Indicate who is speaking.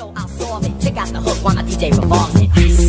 Speaker 1: Yo, I'll solve it. Check out the hook while my DJ revolves it.